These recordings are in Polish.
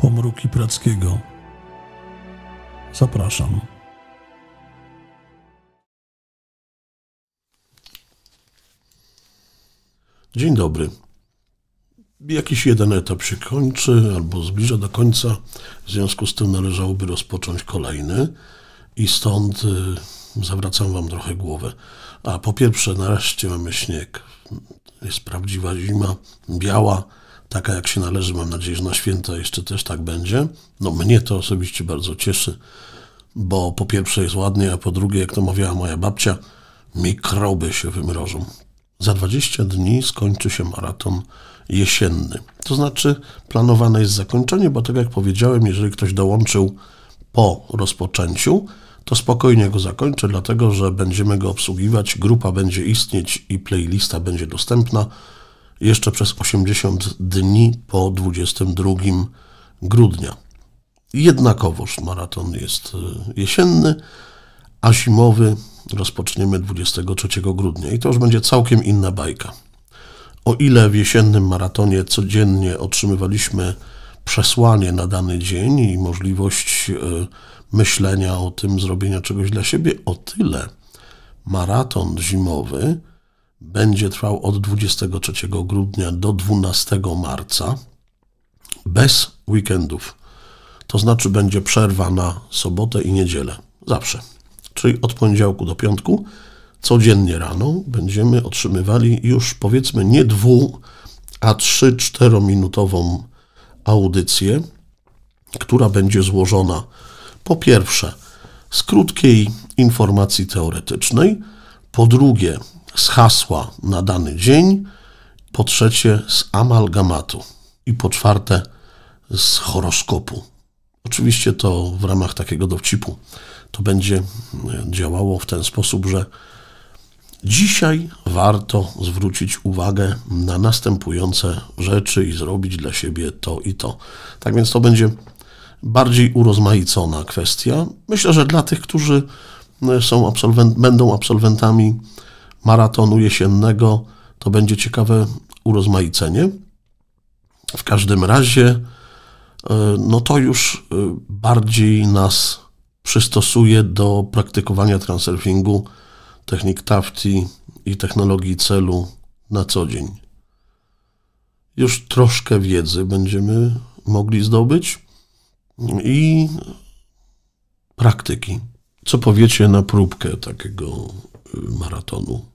Pomruki Prackiego. Zapraszam. Dzień dobry. Jakiś jeden etap się kończy albo zbliża do końca, w związku z tym należałoby rozpocząć kolejny i stąd y, zawracam Wam trochę głowę. A po pierwsze, nareszcie mamy śnieg. Jest prawdziwa zima, biała, taka jak się należy. Mam nadzieję, że na święta jeszcze też tak będzie. No mnie to osobiście bardzo cieszy, bo po pierwsze jest ładnie, a po drugie, jak to mówiła moja babcia, mikroby się wymrożą. Za 20 dni skończy się maraton jesienny. To znaczy, planowane jest zakończenie, bo tak jak powiedziałem, jeżeli ktoś dołączył po rozpoczęciu, to spokojnie go zakończę, dlatego że będziemy go obsługiwać, grupa będzie istnieć i playlista będzie dostępna jeszcze przez 80 dni po 22 grudnia. Jednakowoż maraton jest y, jesienny, a zimowy rozpoczniemy 23 grudnia i to już będzie całkiem inna bajka. O ile w jesiennym maratonie codziennie otrzymywaliśmy przesłanie na dany dzień i możliwość y, myślenia o tym, zrobienia czegoś dla siebie, o tyle maraton zimowy będzie trwał od 23 grudnia do 12 marca bez weekendów. To znaczy będzie przerwa na sobotę i niedzielę. Zawsze. Czyli od poniedziałku do piątku, codziennie rano będziemy otrzymywali już powiedzmy nie dwu, a trzy, czterominutową audycję, która będzie złożona po pierwsze z krótkiej informacji teoretycznej, po drugie z hasła na dany dzień, po trzecie z amalgamatu i po czwarte z horoskopu. Oczywiście to w ramach takiego dowcipu to będzie działało w ten sposób, że dzisiaj warto zwrócić uwagę na następujące rzeczy i zrobić dla siebie to i to. Tak więc to będzie bardziej urozmaicona kwestia. Myślę, że dla tych, którzy są absolwent, będą absolwentami maratonu jesiennego, to będzie ciekawe urozmaicenie. W każdym razie, e, no to już e, bardziej nas przystosuje do praktykowania transurfingu, technik TAFTI i technologii celu na co dzień. Już troszkę wiedzy będziemy mogli zdobyć i praktyki. Co powiecie na próbkę takiego y, maratonu?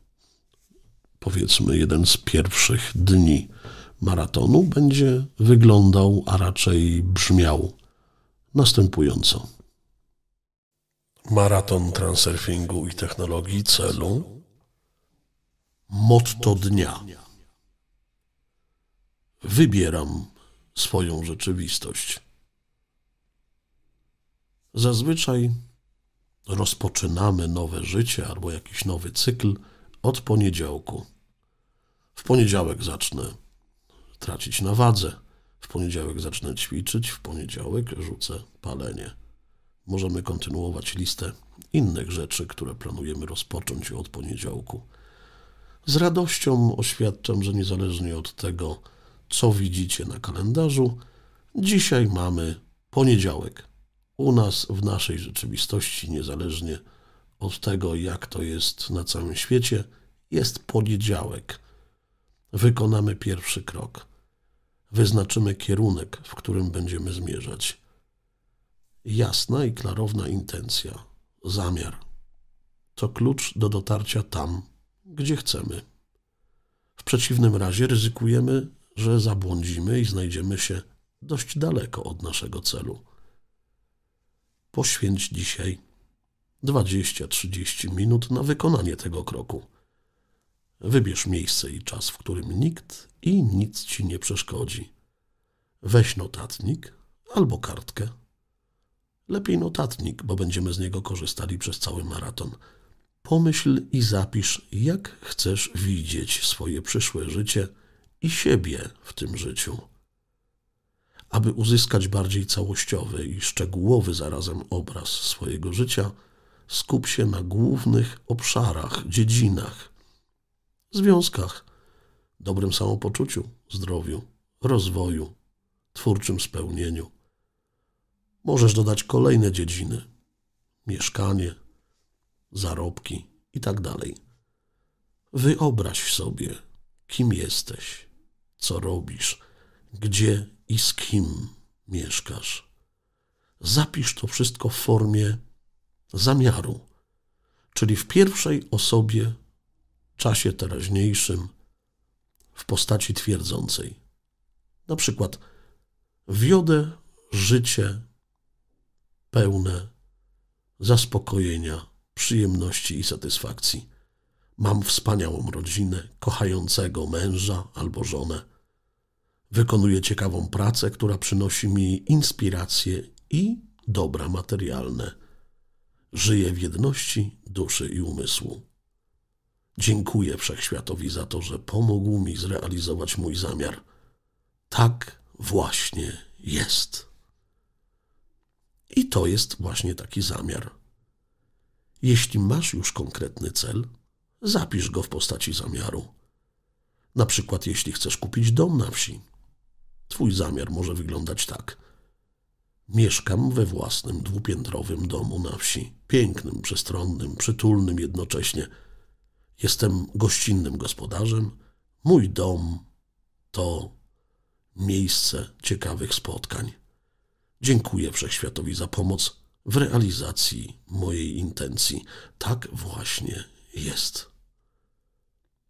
Powiedzmy, jeden z pierwszych dni maratonu będzie wyglądał, a raczej brzmiał następująco. Maraton transurfingu i technologii celu. Motto dnia. Wybieram swoją rzeczywistość. Zazwyczaj rozpoczynamy nowe życie albo jakiś nowy cykl od poniedziałku. W poniedziałek zacznę tracić na wadze, w poniedziałek zacznę ćwiczyć, w poniedziałek rzucę palenie. Możemy kontynuować listę innych rzeczy, które planujemy rozpocząć od poniedziałku. Z radością oświadczam, że niezależnie od tego, co widzicie na kalendarzu, dzisiaj mamy poniedziałek u nas, w naszej rzeczywistości, niezależnie od tego, jak to jest na całym świecie, jest poniedziałek. Wykonamy pierwszy krok. Wyznaczymy kierunek, w którym będziemy zmierzać. Jasna i klarowna intencja, zamiar to klucz do dotarcia tam, gdzie chcemy. W przeciwnym razie ryzykujemy, że zabłądzimy i znajdziemy się dość daleko od naszego celu poświęć dzisiaj 20-30 minut na wykonanie tego kroku. Wybierz miejsce i czas, w którym nikt i nic ci nie przeszkodzi. Weź notatnik albo kartkę. Lepiej notatnik, bo będziemy z niego korzystali przez cały maraton. Pomyśl i zapisz, jak chcesz widzieć swoje przyszłe życie i siebie w tym życiu. Aby uzyskać bardziej całościowy i szczegółowy zarazem obraz swojego życia, skup się na głównych obszarach, dziedzinach, związkach, dobrym samopoczuciu, zdrowiu, rozwoju, twórczym spełnieniu, Możesz dodać kolejne dziedziny: mieszkanie, zarobki itd. Tak Wyobraź sobie, kim jesteś, co robisz, gdzie i z kim mieszkasz. Zapisz to wszystko w formie zamiaru, czyli w pierwszej osobie, czasie teraźniejszym, w postaci twierdzącej. Na przykład, wiodę życie pełne zaspokojenia, przyjemności i satysfakcji. Mam wspaniałą rodzinę, kochającego męża albo żonę. Wykonuję ciekawą pracę, która przynosi mi inspirację i dobra materialne. Żyję w jedności duszy i umysłu. Dziękuję wszechświatowi za to, że pomógł mi zrealizować mój zamiar. Tak właśnie jest. I to jest właśnie taki zamiar. Jeśli masz już konkretny cel, zapisz go w postaci zamiaru. Na przykład, jeśli chcesz kupić dom na wsi, twój zamiar może wyglądać tak. Mieszkam we własnym dwupiętrowym domu na wsi, pięknym, przestronnym, przytulnym jednocześnie. Jestem gościnnym gospodarzem. Mój dom to miejsce ciekawych spotkań. Dziękuję Wszechświatowi za pomoc w realizacji mojej intencji. Tak właśnie jest.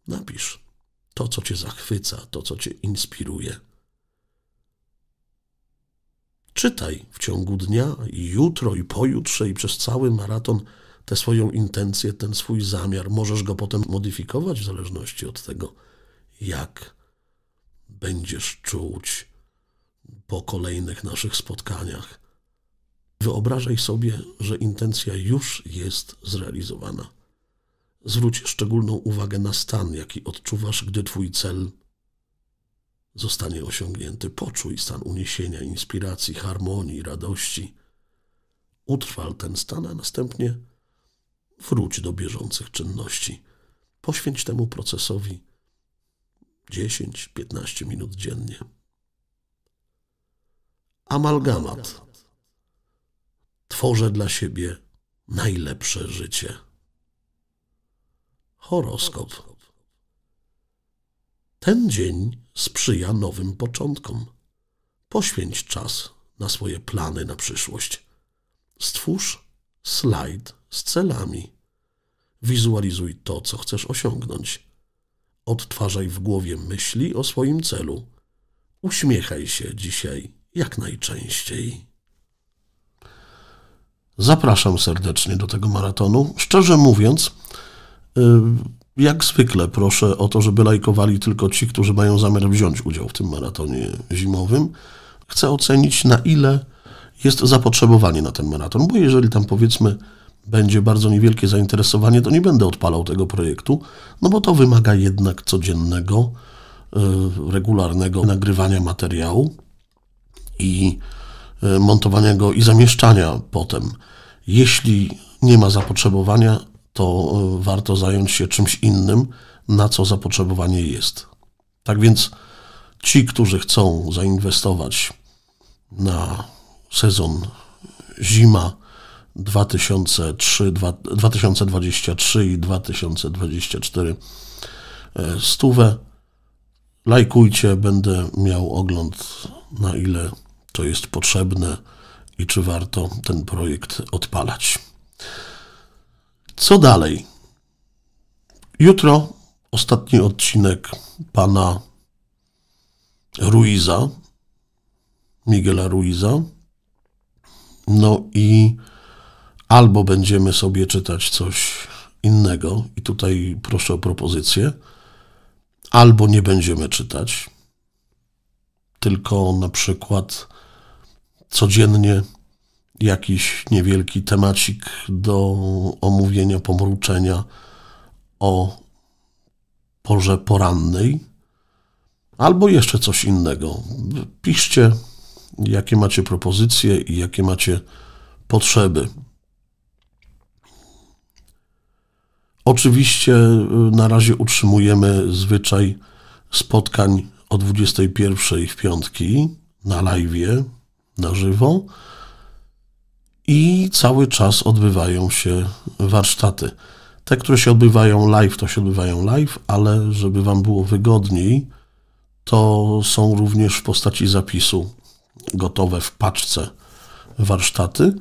Napisz to, co Cię zachwyca, to, co Cię inspiruje. Czytaj w ciągu dnia i jutro, i pojutrze, i przez cały maraton tę swoją intencję, ten swój zamiar. Możesz go potem modyfikować w zależności od tego, jak będziesz czuć po kolejnych naszych spotkaniach. Wyobrażaj sobie, że intencja już jest zrealizowana. Zwróć szczególną uwagę na stan, jaki odczuwasz, gdy Twój cel zostanie osiągnięty. Poczuj stan uniesienia, inspiracji, harmonii, radości. Utrwal ten stan, a następnie wróć do bieżących czynności. Poświęć temu procesowi 10-15 minut dziennie. Amalgamat. Tworzę dla siebie najlepsze życie. Horoskop. Ten dzień sprzyja nowym początkom. Poświęć czas na swoje plany na przyszłość. Stwórz slajd z celami. Wizualizuj to, co chcesz osiągnąć. Odtwarzaj w głowie myśli o swoim celu. Uśmiechaj się dzisiaj jak najczęściej. Zapraszam serdecznie do tego maratonu. Szczerze mówiąc, y, jak zwykle proszę o to, żeby lajkowali tylko ci, którzy mają zamiar wziąć udział w tym maratonie zimowym. Chcę ocenić, na ile jest zapotrzebowanie na ten maraton, bo jeżeli tam powiedzmy będzie bardzo niewielkie zainteresowanie, to nie będę odpalał tego projektu, no bo to wymaga jednak codziennego, y, regularnego nagrywania materiału i y, montowania go i zamieszczania potem. Jeśli nie ma zapotrzebowania, to y, warto zająć się czymś innym, na co zapotrzebowanie jest. Tak więc ci, którzy chcą zainwestować na sezon zima 2003, 2023 i 2024 e, stówę, lajkujcie, będę miał ogląd na ile to jest potrzebne i czy warto ten projekt odpalać. Co dalej? Jutro ostatni odcinek pana Ruiza, Miguela Ruiza. No i albo będziemy sobie czytać coś innego, i tutaj proszę o propozycję, albo nie będziemy czytać, tylko na przykład codziennie jakiś niewielki temacik do omówienia, pomruczenia o porze porannej, albo jeszcze coś innego. Piszcie, jakie macie propozycje i jakie macie potrzeby. Oczywiście y, na razie utrzymujemy zwyczaj spotkań o 21 w piątki na live, na żywo. I cały czas odbywają się warsztaty. Te, które się odbywają live, to się odbywają live, ale żeby Wam było wygodniej, to są również w postaci zapisu gotowe w paczce warsztaty.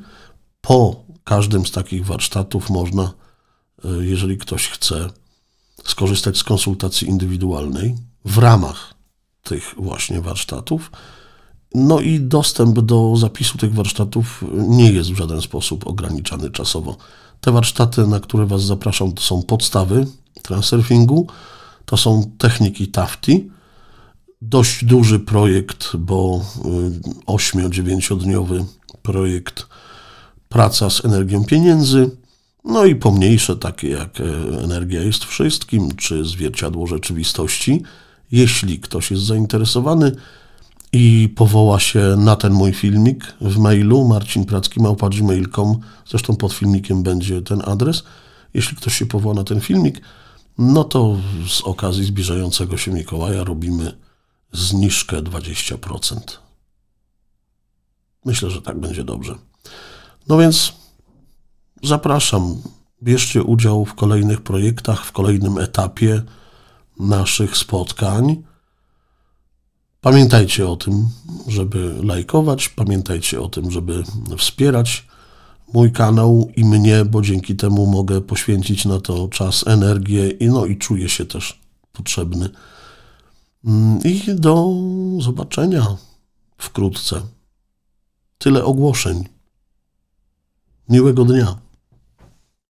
Po każdym z takich warsztatów można, e, jeżeli ktoś chce, skorzystać z konsultacji indywidualnej w ramach tych właśnie warsztatów. No i dostęp do zapisu tych warsztatów nie jest w żaden sposób ograniczany czasowo. Te warsztaty, na które Was zapraszam, to są podstawy transurfingu, to są techniki TAFTI, dość duży projekt, bo 8-9-dniowy y, projekt praca z energią pieniędzy, no i pomniejsze takie jak e, energia jest wszystkim, czy zwierciadło rzeczywistości. Jeśli ktoś jest zainteresowany i powoła się na ten mój filmik w mailu marcinpracki.gmail.com, zresztą pod filmikiem będzie ten adres. Jeśli ktoś się powoła na ten filmik, no to z okazji zbliżającego się Mikołaja robimy zniżkę 20%. Myślę, że tak będzie dobrze. No więc zapraszam, bierzcie udział w kolejnych projektach, w kolejnym etapie naszych spotkań. Pamiętajcie o tym, żeby lajkować, pamiętajcie o tym, żeby wspierać mój kanał i mnie, bo dzięki temu mogę poświęcić na to czas, energię i no i czuję się też potrzebny. Mm, I do zobaczenia wkrótce. Tyle ogłoszeń. Miłego dnia.